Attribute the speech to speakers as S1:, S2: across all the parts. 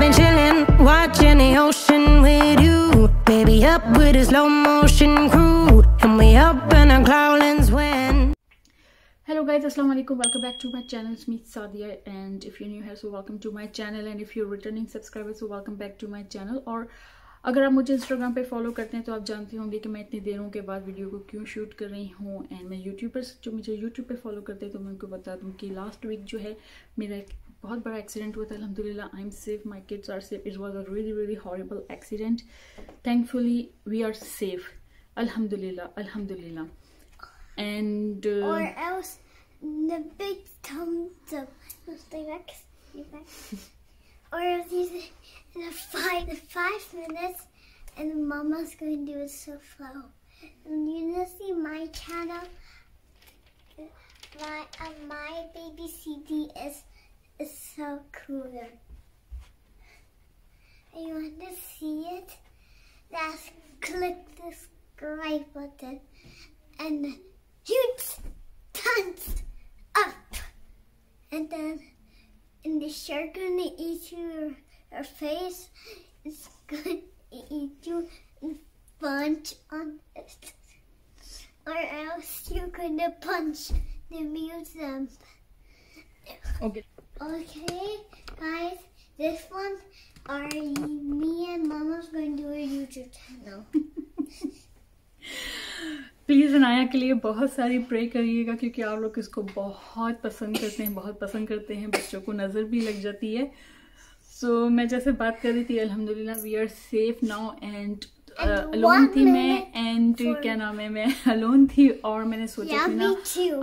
S1: Been chillin', watching the ocean with you. Baby, up with a slow motion crew. And we up in our cloudlands when.
S2: hello guys assalamu alaikum welcome back to my channel it's me sadia and if you're new here so welcome to my channel and if you're returning subscriber so welcome back to my channel और अगर आप मुझे Instagram पे follow करते हैं तो आप जानते होंगे कि मैं इतनी देरों के बाद वीडियो को क्यों शूट कर रही हूँ एंड मैं यूट्यूब पर जो मुझे यूट्यूब पे फॉलो करते हैं तो मैं उनको बता दूँ कि लास्ट वीक जो है मेरा एक बहुत बड़ा एक्सीडेंट हुआ था अलहमदिल्ला I am safe my kids are safe it was a really really horrible accident thankfully we are safe अलहमदिल्ला अलहमदिल्ला and uh,
S3: Or else the big thumbs up. Let's stay back. Stay back. or else he's in a five, the five minutes, and Mama's going to do it so slow. And you gonna see my channel. My uh, my baby CD is is so cooler. And you want to see it? Just click the subscribe button and huge tons up. And then and the shark gonna eat your, your face. It's gonna eat you and punch on it. Or else you're gonna punch the museum.
S2: okay
S3: Okay, guys, this one are me and Mama's going to do a YouTube channel.
S2: Please Anaya के लिए बहुत सारी pray करिएगा क्योंकि आप लोग इसको बहुत पसंद करते हैं बहुत पसंद करते हैं बच्चों को नज़र भी लग जाती है सो so, मैं जैसे बात कर रही थी अल्हम्दुलिल्लाह we are safe now and alone थी मैं एंड क्या नाम है मैं? अलोन थी और मैंने सोचा कि ना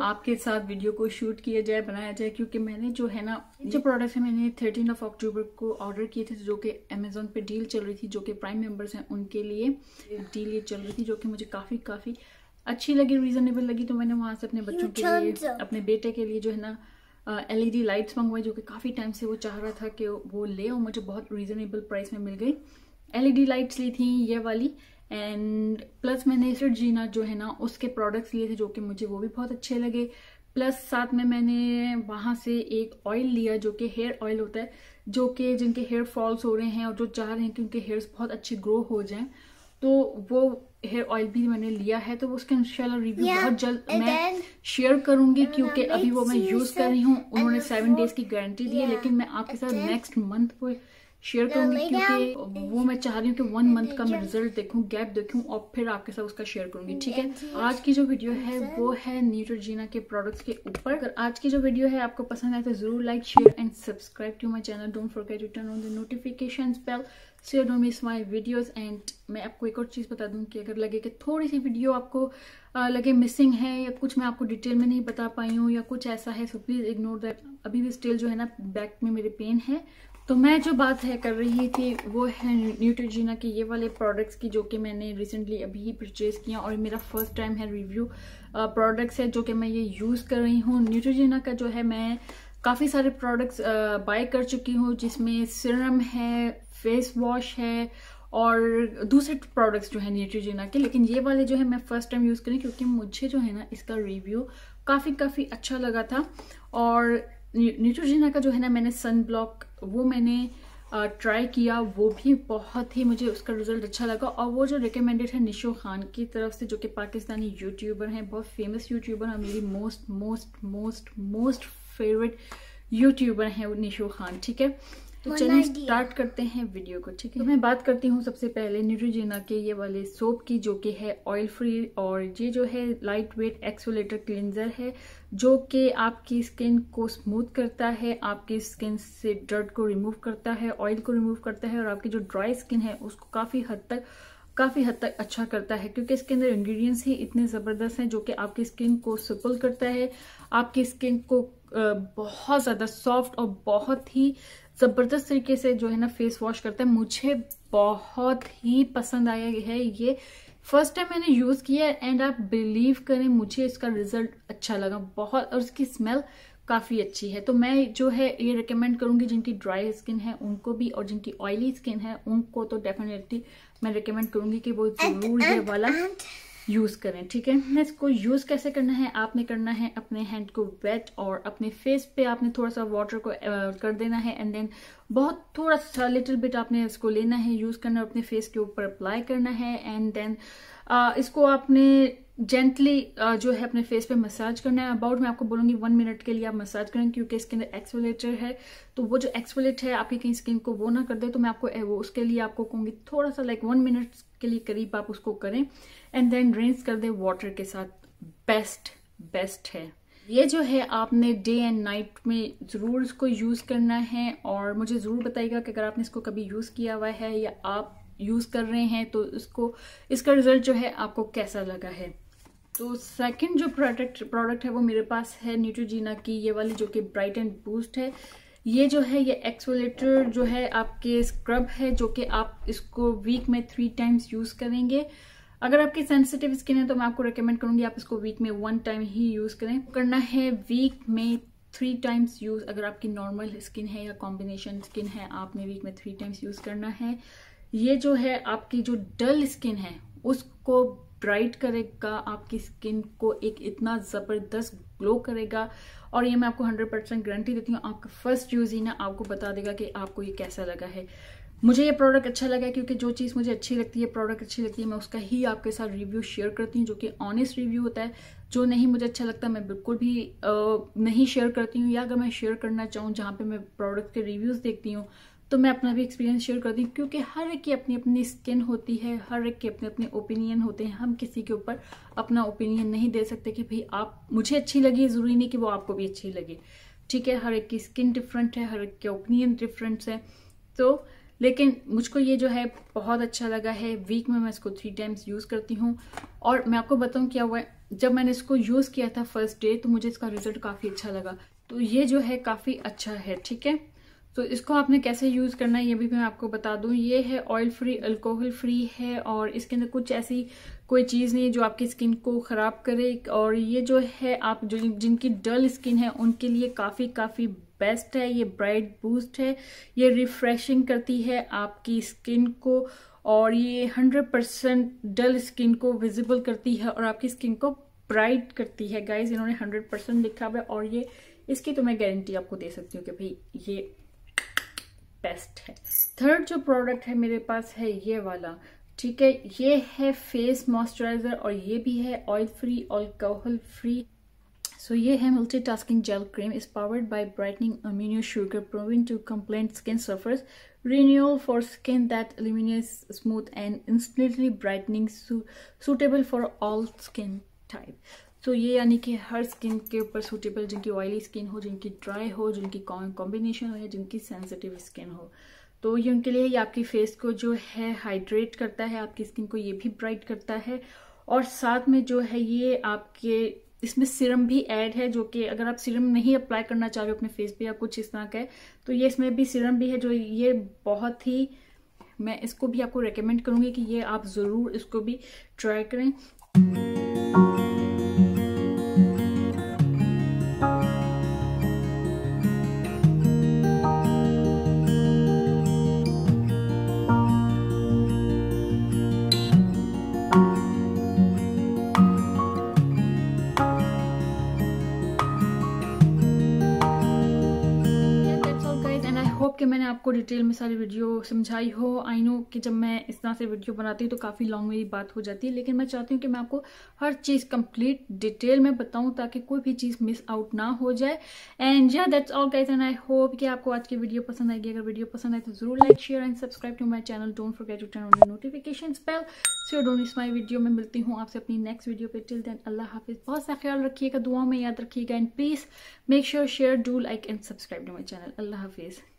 S2: आपके साथ वीडियो को शूट किया जाए बनाया जाए क्योंकि मैंने जो है ना जो प्रोडक्ट है मैंने थर्टीन ऑफ़ अक्टूबर को ऑर्डर किए थे जो कि अमेजोन पे डील चल रही थी जो कि प्राइम मेंबर्स हैं उनके लिए डील ये चल रही थी जो कि मुझे काफ़ी काफ़ी अच्छी लगी रीजनेबल लगी तो मैंने वहाँ से अपने बच्चों के लिए अपने बेटे के लिए जो है ना एलईडी लाइट्स मंगवाई जो कि काफ़ी टाइम से वो चाह रहा था कि वो ले और मुझे बहुत रीजनेबल प्राइस में मिल गई। एलईडी लाइट्स ली थी ये वाली। एंड प्लस मैंने सिर्फ़ जीना जो है ना उसके प्रोडक्ट्स लिए थे जो कि मुझे वो भी बहुत अच्छे लगे। प्लस साथ में मैंने वहाँ से एक ऑयल लिया जो कि हेयर ऑयल होता है जो कि जिनके हेयर फॉल्स हो रहे हैं और जो चाह रहे हैं कि उनके हेयर्स बहुत अच्छे ग्रो हो जाएँ। तो वो हेयर ऑयल भी मैंने लिया है तो उसका इंशाल्लाह रिव्यू
S3: Yeah,
S2: बहुत जल्द मैं शेयर करूँगी क्योंकि अभी वो मैं यूज़ कर रही हूँ। उन्होंने सेवन डेज़ की गारंटी दी है लेकिन मैं आपके साथ नेक्स्ट मंथ वो शेयर करूँगी क्योंकि वो मैं चाह रही हूँ कि वन मंथ का मैं रिज़ल्ट देखूँ गैप देखूँ और फिर आपके साथ उसका शेयर करूँगी ठीक है? आज की जो वीडियो है वो है न्यूट्रोजीना के प्रोडक्ट्स के ऊपर। अगर आज की जो वीडियो है आपको पसंद आए तो ज़रूर like share and subscribe to my channel don't forget to turn on the notification bell so don't miss my videos and मैं आपको एक और चीज़ बता दूँ कि अगर लगे कि थोड़ी सी वीडियो आपको लगे मिसिंग है या कुछ मैं आपको डिटेल में नहीं बता पाई हूँ या कुछ ऐसा है सो प्लीज़ इग्नोर दैट अभी भी स्टिल जो है ना बैक में मेरे पेन है। तो मैं जो बात है कर रही थी वो है न्यूट्रोजीना के ये वाले प्रोडक्ट्स की जो कि मैंने रिसेंटली अभी ही परचेज किया और मेरा फ़र्स्ट टाइम है रिव्यू प्रोडक्ट्स है जो कि मैं ये यूज़ कर रही हूँ। न्यूट्रोजीना का जो है मैं काफ़ी सारे प्रोडक्ट्स बाय कर चुकी हूँ जिसमें सिरम है फेस वॉश है और दूसरे प्रोडक्ट्स जो है न्यूट्रोजीना के। लेकिन ये वाले जो है मैं फ़र्स्ट टाइम यूज़ करी क्योंकि मुझे जो है ना इसका रिव्यू काफ़ी काफ़ी अच्छा लगा था और न्यूट्रोजीना का जो है ना, मैंने सन ब्लॉक वो मैंने ट्राई किया, वो भी बहुत ही मुझे उसका रिज़ल्ट अच्छा लगा। और वो जो रिकमेंडेड है निशो खान की तरफ़ से, जो कि पाकिस्तानी यूट्यूबर हैं, बहुत फ़ेमस यूट्यूबर और मेरी most most most most favourite youtuber हैं निशो खान, ठीक है? तो चलिए स्टार्ट करते हैं वीडियो को ठीक है? तो मैं बात करती हूँ सबसे पहले न्यूट्रोजीना के ये वाले सोप की जो कि है ऑयल फ्री और ये जो है लाइट वेट एक्सोलेटर क्लिनजर है जो कि आपकी स्किन को स्मूथ करता है आपकी स्किन से डर्ट को रिमूव करता है ऑयल को रिमूव करता है और आपकी जो ड्राई स्किन है उसको काफ़ी हद तक काफ़ी हद तक अच्छा करता है क्योंकि इसके अंदर इंग्रेडिएंट्स ही इतने ज़बरदस्त हैं जो कि आपकी स्किन को सपल करता है आपकी स्किन को बहुत ज़्यादा सॉफ्ट और बहुत ही ज़बरदस्त तरीके से जो है ना फेस वॉश करता है। मुझे बहुत ही पसंद आया है। ये फ़र्स्ट टाइम मैंने यूज़ किया एंड आप बिलीव करें मुझे इसका रिज़ल्ट अच्छा लगा बहुत और इसकी स्मेल काफ़ी अच्छी है। तो मैं जो है ये रिकमेंड करूँगी जिनकी ड्राई स्किन है उनको भी और जिनकी ऑयली स्किन है उनको तो डेफिनेटली मैं रिकमेंड करूँगी कि वो ज़रूर ये वाला यूज़ करें, ठीक है? इसको यूज़ कैसे करना है? आपने करना है अपने हैंड को वेट और अपने फेस पे आपने थोड़ा सा वाटर को कर देना है एंड देन बहुत थोड़ा सा लिटिल बिट आपने इसको लेना है यूज़ करना है, अपने फेस के ऊपर अप्लाई करना है एंड देन इसको आपने जेंटली जो है अपने फेस पे मसाज करना है। अबाउट मैं आपको बोलूँगी वन मिनट के लिए आप मसाज करें, क्योंकि इसके अंदर एक्सफोलेटर है। तो वो जो एक्सफोलेट है, आपकी कहीं स्किन को वो ना कर दे तो मैं आपको वो उसके लिए आपको कहूँगी थोड़ा सा लाइक वन मिनट के लिए करीब आप उसको करें। एंड देन ड्रेंस कर दे वाटर के साथ। बेस्ट बेस्ट है। ये जो है, आपने डे एंड नाइट में ज़रूर इसको यूज़ करना है। और मुझे ज़रूर बताइएगा कि अगर आपने इसको कभी यूज़ किया हुआ है या आप यूज़ कर रहे हैं तो इसको, इसका रिज़ल्ट जो है आपको कैसा लगा है। तो सेकंड जो प्रोडक्ट प्रोडक्ट है वो मेरे पास है न्यूट्रोजीना की, ये वाली जो कि ब्राइट एंड बूस्ट है। ये जो है, ये एक्सोलेटर जो है आपके स्क्रब है, जो कि आप इसको वीक में थ्री टाइम्स यूज़ करेंगे। अगर आपकी सेंसिटिव स्किन है तो मैं आपको रिकमेंड करूँगी आप इसको वीक में वन टाइम ही यूज़ करें। करना है वीक में थ्री टाइम्स यूज़ अगर आपकी नॉर्मल स्किन है या कॉम्बिनेशन स्किन है, आपने वीक में थ्री टाइम्स यूज़ करना है। ये जो है, आपकी जो डल स्किन है, उसको ब्राइट करेगा आपकी स्किन को एक इतना ज़बरदस्त ग्लो करेगा। और ये मैं आपको 100 परसेंट गारंटी देती हूँ आपका फ़र्स्ट यूज़ ही ना आपको बता देगा कि आपको ये कैसा लगा है। मुझे ये प्रोडक्ट अच्छा लगा क्योंकि जो चीज़ मुझे अच्छी लगती है प्रोडक्ट अच्छी लगती है मैं उसका ही आपके साथ रिव्यू शेयर करती हूँ जो कि ऑनेस्ट रिव्यू होता है। जो नहीं मुझे अच्छा लगता मैं बिल्कुल भी आ, नहीं शेयर करती हूँ। या अगर मैं शेयर करना चाहूँ जहाँ पे मैं प्रोडक्ट के रिव्यूज़ देखती हूँ तो मैं अपना भी एक्सपीरियंस शेयर करती हूँ, क्योंकि हर एक की अपनी अपनी स्किन होती है, हर एक के अपने अपने ओपिनियन होते हैं। हम किसी के ऊपर अपना ओपिनियन नहीं दे सकते कि भाई आप, मुझे अच्छी लगी, ज़रूरी नहीं कि वो आपको भी अच्छी लगे। ठीक है, हर एक की स्किन डिफरेंट है, हर एक के ओपिनियन डिफरेंट है। तो लेकिन मुझको ये जो है, बहुत अच्छा लगा है। वीक में मैं इसको थ्री टाइम्स यूज़ करती हूँ। और मैं आपको बताऊँ क्या हुआ जब मैंने इसको यूज़ किया था फ़र्स्ट डे तो मुझे इसका रिज़ल्ट काफ़ी अच्छा लगा। तो ये जो है, काफ़ी अच्छा है, ठीक है? तो इसको आपने कैसे यूज़ करना है, ये भी मैं आपको बता दूँ। ये है ऑयल फ्री अल्कोहल फ्री है और इसके अंदर कुछ ऐसी कोई चीज़ नहीं है जो आपकी स्किन को ख़राब करे। और ये जो है, आप जो जिनकी डल स्किन है, उनके लिए काफ़ी काफ़ी बेस्ट है। ये ब्राइट बूस्ट है। ये रिफ्रेशिंग करती है आपकी स्किन को और ये 100 परसेंट डल स्किन को विजिबल करती है और आपकी स्किन को ब्राइट करती है। गाइज़ इन्होंने 100 परसेंट लिखा हुआ है और ये, इसकी तो मैं गारंटी आपको दे सकती हूँ कि भाई, ये बेस्ट है। थर्ड जो प्रोडक्ट है मेरे पास है ये वाला। ठीक है, ये है फेस मॉइस्चराइजर और ये भी है oil free alcohol free so ये है multitasking gel cream is powered by brightening amino sugar proven to complaint skin suffers for skin that eliminates smooth and instantly brightening su, suitable for all skin type. तो ये यानी कि हर skin के ऊपर suitable जिनकी oily skin हो, जिनकी dry हो, जिनकी कॉम्बिनेशन हो या जिनकी सेंसिटिव स्किन हो। तो ये उनके लिए ये आपकी फेस को जो है हाइड्रेट करता है, आपकी स्किन को ये भी ब्राइट करता है। और साथ में जो है ये आपके, इसमें सिरम भी ऐड है, जो कि अगर आप सिरम नहीं अप्लाई करना चाह रहे हो अपने फेस पे या कुछ इस तरह का है तो ये इसमें भी सिरम भी है, जो ये बहुत ही, मैं इसको भी आपको रेकमेंड करूँगी कि ये आप ज़रूर इसको भी ट्राई करें। कि मैंने आपको डिटेल में सारी वीडियो समझाई हो। आई नो कि जब मैं इस तरह से वीडियो बनाती हूँ तो काफ़ी लॉन्ग मेरी बात हो जाती है, लेकिन मैं चाहती हूँ कि मैं आपको हर चीज़ कंप्लीट डिटेल में बताऊँ ताकि कोई भी चीज़ मिस आउट ना हो जाए। एंड या that's all guys and I hope कि आपको आज की वीडियो पसंद आएगी। अगर वीडियो पसंद आए तो ज़रूर like share and subscribe to my channel don't forget to turn notification bell so don't miss my video में मिलती हूँ आपसे अपनी नेक्स्ट वीडियो पे। टिल देन अल्लाह हाफिज बहुत सा ख्याल रखिएगा दुआ में याद रखिएगा। And please make sure share do like and subscribe to my channel अल्लाह हाफिज़